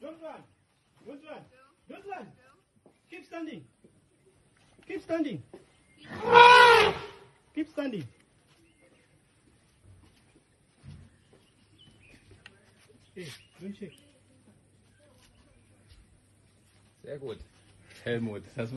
Don't run. Run. Run. Keep standing. Keep standing. Keep standing. Hey, don't shake. Sehr gut. Helmut, das